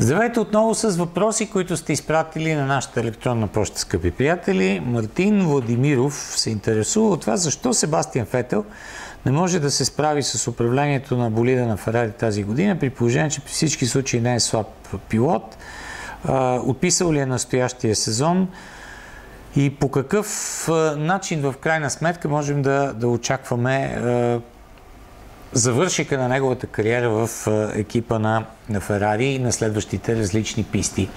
Здравейте отново с въпроси, които сте изпратили на нашата електронна почта, скъпи приятели. Мартин Владимиров се интересува от това, защо Себастиан Фетел не може да се справи с управлението на болида на Ферари тази година, при положение, че при всички случаи не е слаб пилот. Отписал ли е настоящия сезон? И по какъв начин в крайна сметка можем да, да очакваме завършика на неговата кариера в екипа на, на Ферари и на следващите различни писти.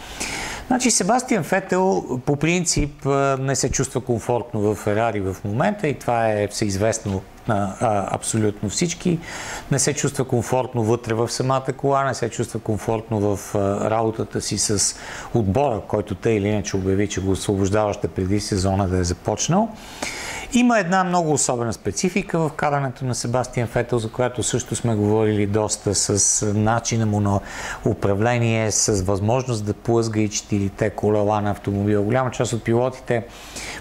Значи Себастиан Фетел по принцип не се чувства комфортно в Ферари в момента и това е всеизвестно на а, абсолютно всички. Не се чувства комфортно вътре в самата кола, не се чувства комфортно в а, работата си с отбора, който те или иначе обяви, че го освобождава още преди сезона да е започнал. Има една много особена специфика в карането на Себастиан Фетел, за която също сме говорили доста с начина му на управление, с възможност да плъзга и четирите колела на автомобила. Голяма част от пилотите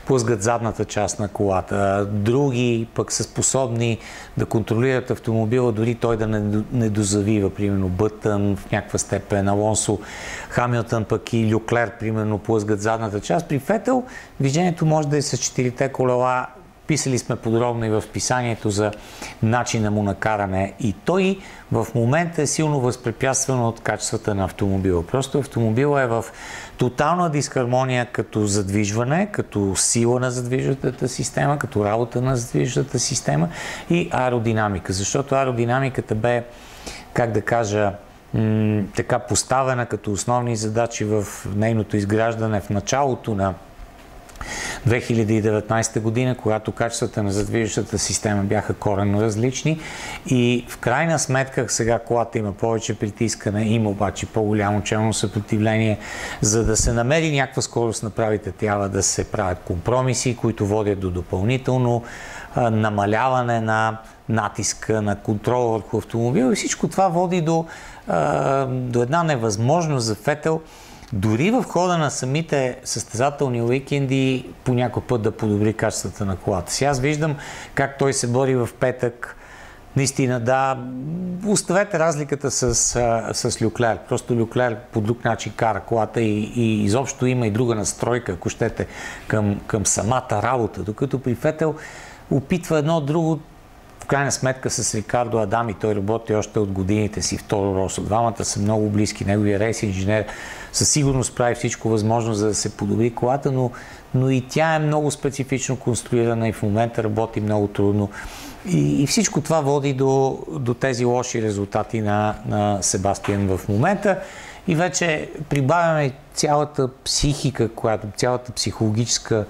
плъзгат задната част на колата. Други пък са способни да контролират автомобила, дори той да не, не дозавива. Примерно Бътън в някаква степен, Алонсо, Хамилтън пък и Люклер, примерно, плъзгат задната част. При Фетел движението може да е с четирите колела Писали сме подробно и в писанието за начина му на каране и той в момента е силно възпрепятстван от качествата на автомобила. Просто автомобила е в тотална дисхармония като задвижване, като сила на задвижващата система, като работа на задвижващата система и аеродинамика. Защото аеродинамиката бе, как да кажа, така поставена като основни задачи в нейното изграждане в началото на 2019 година, когато качествата на задвижващата система бяха коренно различни и в крайна сметка сега колата има повече притискане, има обаче по-голямо челно съпротивление. За да се намери някаква скорост на правите, трябва да се правят компромиси, които водят до допълнително намаляване на натиска, на контрол върху автомобила и всичко това води до, до една невъзможност за Фетел дори в хода на самите състезателни уикенди по някой път да подобри качествата на колата си. Аз виждам как той се бори в петък. Наистина, да, оставете разликата с, с Люклер. Просто Люклер по друг начин кара колата и, и изобщо има и друга настройка, ако щете, към, към самата работа. Докато при Фетел опитва едно друго крайна сметка с Рикардо Адам и той работи още от годините си второ Росо. Двамата са много близки. Неговия рейс инженер със сигурност прави всичко възможно за да се подобри колата, но, но и тя е много специфично конструирана и в момента работи много трудно. И, и всичко това води до, до тези лоши резултати на, на Себастиан в момента. И вече прибавяме цялата психика, която, цялата психологическа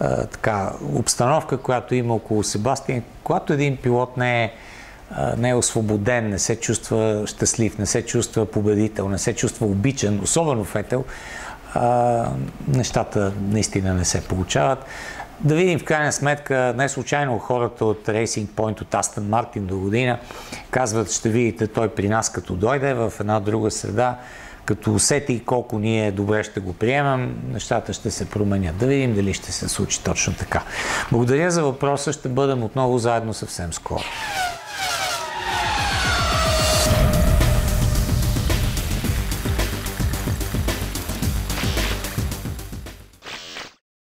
а, така, обстановка, която има около Себастиан, когато един пилот не е, а, не е освободен, не се чувства щастлив, не се чувства победител, не се чувства обичан, особено Фетел, а, нещата наистина не се получават. Да видим в крайна сметка, не случайно хората от Racing Point, от Астън Мартин до година казват, ще видите той при нас като дойде в една друга среда, като усети колко ние добре ще го приемам, нещата ще се променят. Да видим дали ще се случи точно така. Благодаря за въпроса. Ще бъдем отново заедно съвсем скоро.